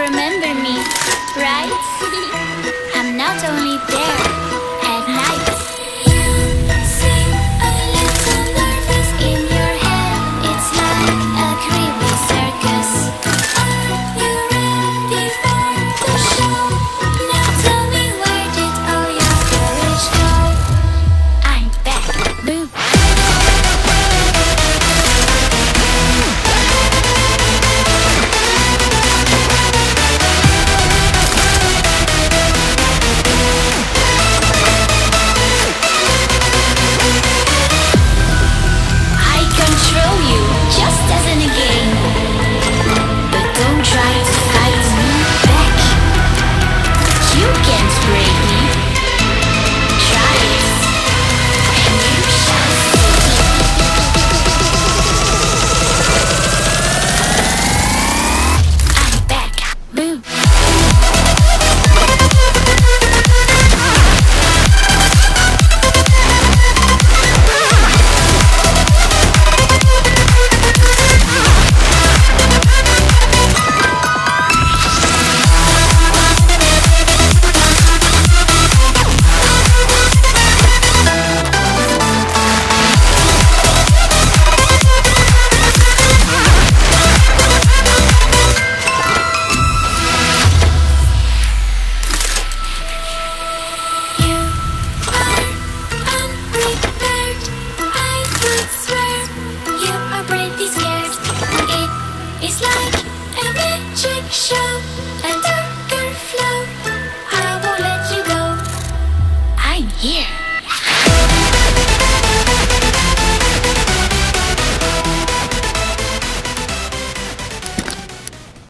remember me, right? I'm not only It's